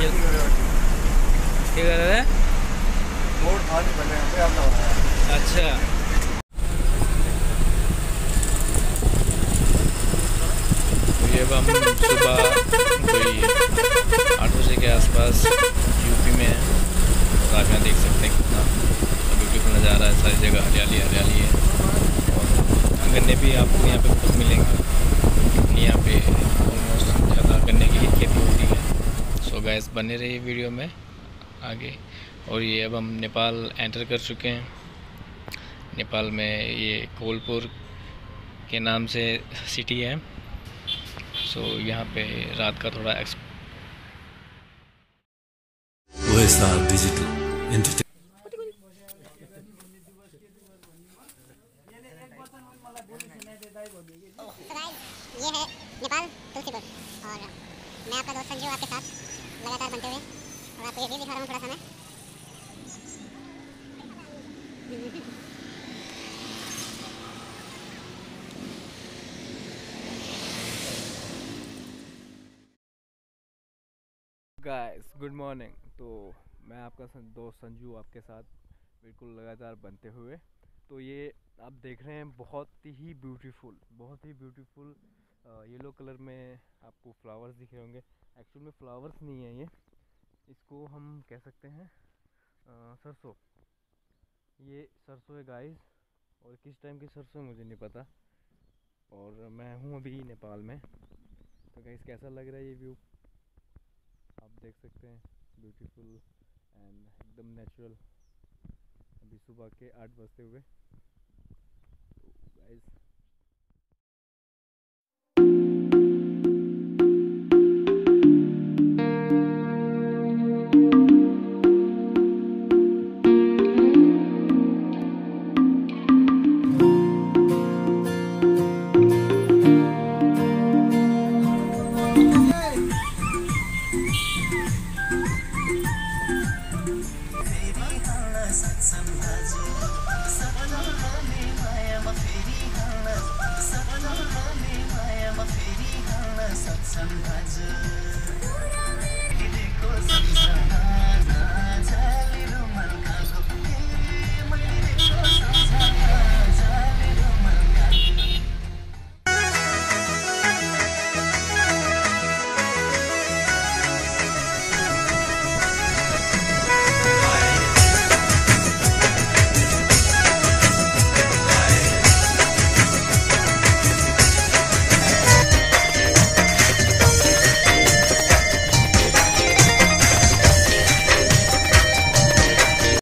क्या कर रहे हैं? अच्छा। तो ये हम सुबह कोई आठ बजे के आसपास यूपी में हैं। तो आप यहाँ देख सकते हैं कितना ब्यूटीफुल नज़ारा है। सारी जगह हरियाली हरियाली है। और गन्ने भी आपको यहाँ पे खुद मिलेंगे। यहाँ पे ऑलमोस्ट ज़्यादा गन्ने की खेती गैस बने रही वीडियो में आगे। और ये अब हम नेपाल एंटर कर चुके हैं। नेपाल में ये कोलपुर के नाम से सिटी है। सो यहाँ पे रात का थोड़ा डिजिटल ये है नेपाल, तुलसीपुर। और मैं आपका दोस्त संजीव, आपके साथ। लगातार बनते हुए, और आपको ये भी दिखा रहा हूँ थोड़ा सा गाइस गुड मॉर्निंग तो मैं आपका दोस्त संजू आपके साथ बिल्कुल लगातार बनते हुए। तो ये आप देख रहे हैं, बहुत ही ब्यूटीफुल बहुत ही ब्यूटीफुल येलो कलर में आपको फ्लावर्स दिख रहे होंगे। एक्चुअल में फ्लावर्स नहीं है ये। इसको हम कह सकते हैं सरसों। ये सरसों है गाइस और किस टाइम की सरसों मुझे नहीं पता। और मैं हूँ अभी नेपाल में। तो गाइस कैसा लग रहा है ये व्यू आप देख सकते हैं ब्यूटीफुल एंड एकदम नेचुरल अभी सुबह के आठ बजते हुए। सम्झ